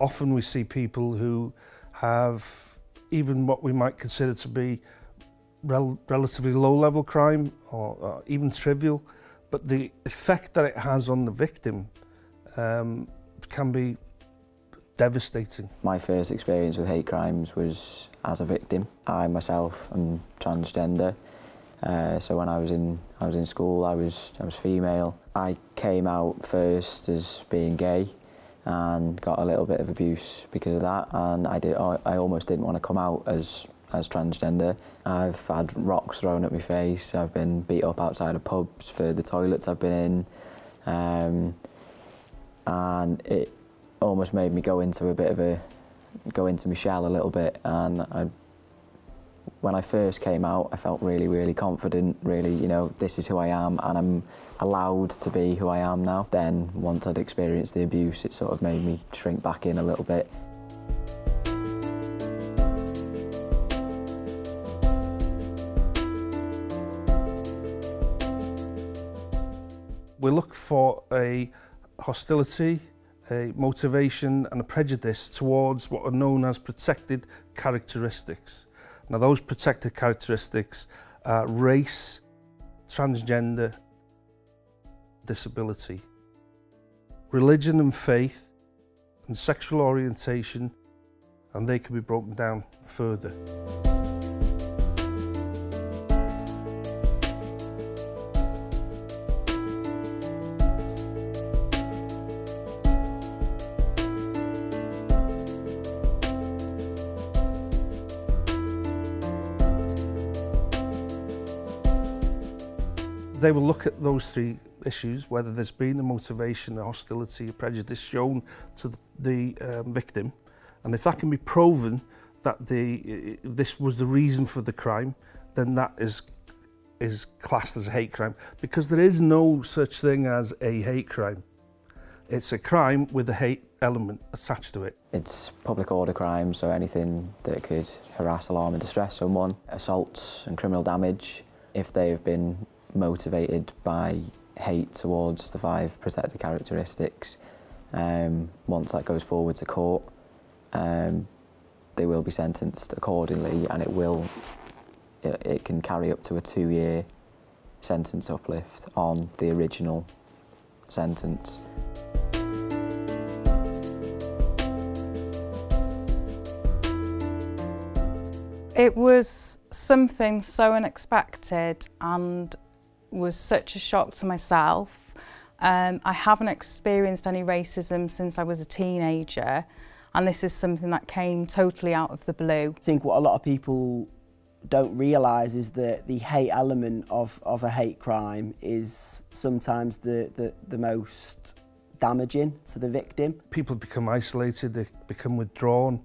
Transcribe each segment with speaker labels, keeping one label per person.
Speaker 1: Often we see people who have even what we might consider to be rel relatively low-level crime or, or even trivial, but the effect that it has on the victim um, can be devastating.
Speaker 2: My first experience with hate crimes was as a victim. I myself am transgender. Uh, so when I was in I was in school, I was I was female. I came out first as being gay and got a little bit of abuse because of that. And I did I almost didn't want to come out as as transgender. I've had rocks thrown at my face, I've been beat up outside of pubs for the toilets I've been in. Um, and it almost made me go into a bit of a go into my shell a little bit. And I when I first came out, I felt really, really confident, really, you know, this is who I am and I'm allowed to be who I am now. Then once I'd experienced the abuse, it sort of made me shrink back in a little bit.
Speaker 1: We look for a hostility, a motivation and a prejudice towards what are known as protected characteristics. Now those protected characteristics are race, transgender, disability, religion and faith, and sexual orientation, and they can be broken down further. They will look at those three issues, whether there's been a motivation, a hostility, a prejudice shown to the, the um, victim, and if that can be proven that the, this was the reason for the crime, then that is is classed as a hate crime because there is no such thing as a hate crime. It's a crime with a hate element attached to it.
Speaker 2: It's public order crimes, so anything that could harass, alarm and distress someone, assaults and criminal damage, if they have been motivated by hate towards the five protected characteristics. Um, once that goes forward to court, um, they will be sentenced accordingly and it will it, it can carry up to a two-year sentence uplift on the original sentence.
Speaker 3: It was something so unexpected and was such a shock to myself. Um, I haven't experienced any racism since I was a teenager, and this is something that came totally out of the blue.
Speaker 4: I think what a lot of people don't realise is that the hate element of, of a hate crime is sometimes the, the, the most damaging to the victim.
Speaker 1: People become isolated, they become withdrawn.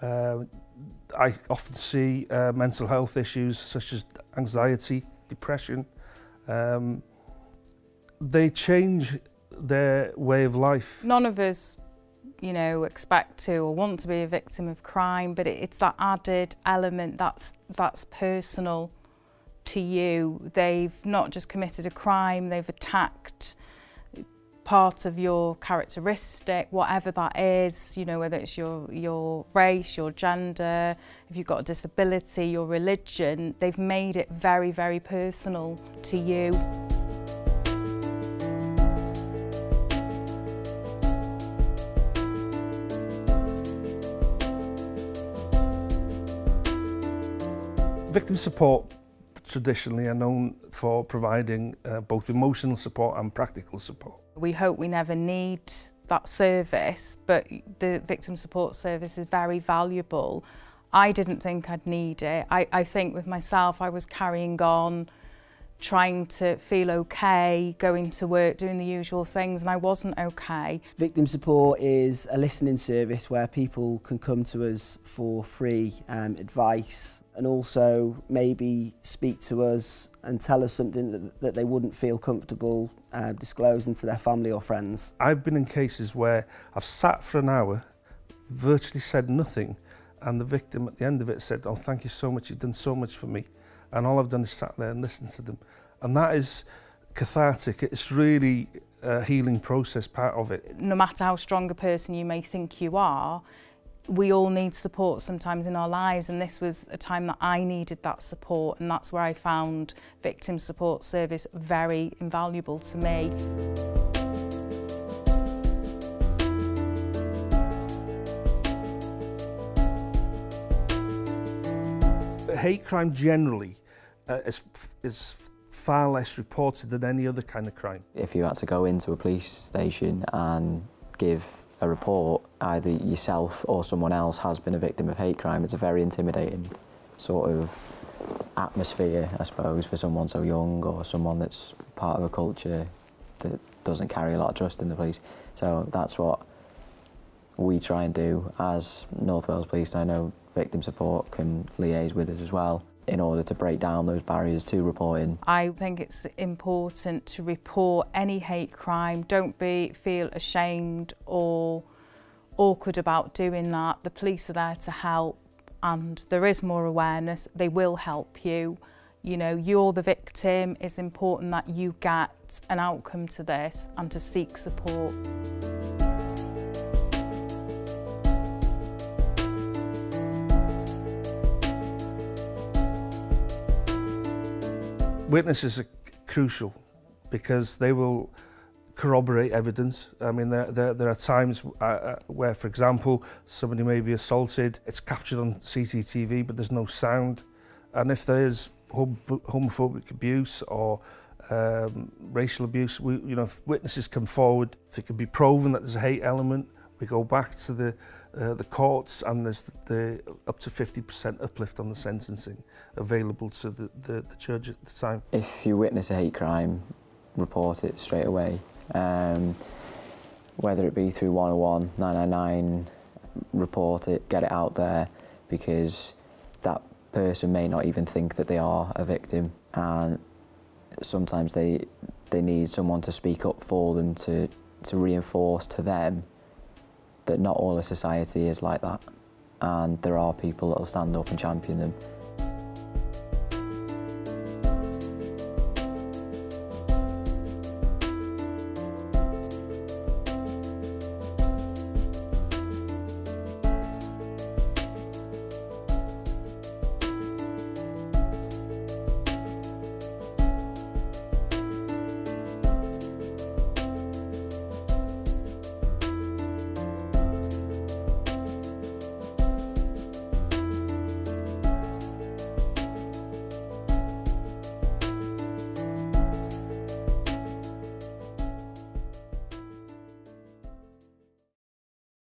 Speaker 1: Uh, I often see uh, mental health issues such as anxiety, depression, um, they change their way of life.
Speaker 3: None of us, you know, expect to or want to be a victim of crime, but it's that added element that's, that's personal to you. They've not just committed a crime, they've attacked part of your characteristic, whatever that is, you know, whether it's your, your race, your gender, if you've got a disability, your religion, they've made it very, very personal to you.
Speaker 1: Victim support traditionally are known for providing uh, both emotional support and practical support.
Speaker 3: We hope we never need that service, but the victim support service is very valuable. I didn't think I'd need it. I, I think with myself, I was carrying on trying to feel okay, going to work, doing the usual things, and I wasn't okay.
Speaker 4: Victim Support is a listening service where people can come to us for free um, advice and also maybe speak to us and tell us something that, that they wouldn't feel comfortable uh, disclosing to their family or friends.
Speaker 1: I've been in cases where I've sat for an hour, virtually said nothing, and the victim at the end of it said, oh, thank you so much, you've done so much for me. And all I've done is sat there and listened to them. And that is cathartic. It's really a healing process part of it.
Speaker 3: No matter how strong a person you may think you are, we all need support sometimes in our lives and this was a time that I needed that support and that's where I found victim support service very invaluable to me.
Speaker 1: Hate crime generally uh, is, is far less reported than any other kind of crime.
Speaker 2: If you had to go into a police station and give a report, either yourself or someone else has been a victim of hate crime, it's a very intimidating sort of atmosphere, I suppose, for someone so young or someone that's part of a culture that doesn't carry a lot of trust in the police. So that's what we try and do as North Wales Police. I know victim support can liaise with us as well in order to break down those barriers to reporting.
Speaker 3: I think it's important to report any hate crime. Don't be feel ashamed or awkward about doing that. The police are there to help and there is more awareness. They will help you. You know, you're the victim. It's important that you get an outcome to this and to seek support.
Speaker 1: Witnesses are crucial because they will corroborate evidence. I mean, there, there, there are times uh, uh where, for example, somebody may be assaulted, it's captured on CCTV, but there's no sound. And if there is hom homophobic abuse or um, racial abuse, we, you know, if witnesses come forward, if it can be proven that there's a hate element, we go back to the uh, the courts and there's the, the up to 50% uplift on the sentencing available to the, the, the judge at the time.
Speaker 2: If you witness a hate crime, report it straight away. Um, whether it be through 101, 999, report it, get it out there because that person may not even think that they are a victim and sometimes they they need someone to speak up for them to to reinforce to them that not all of society is like that. And there are people that will stand up and champion them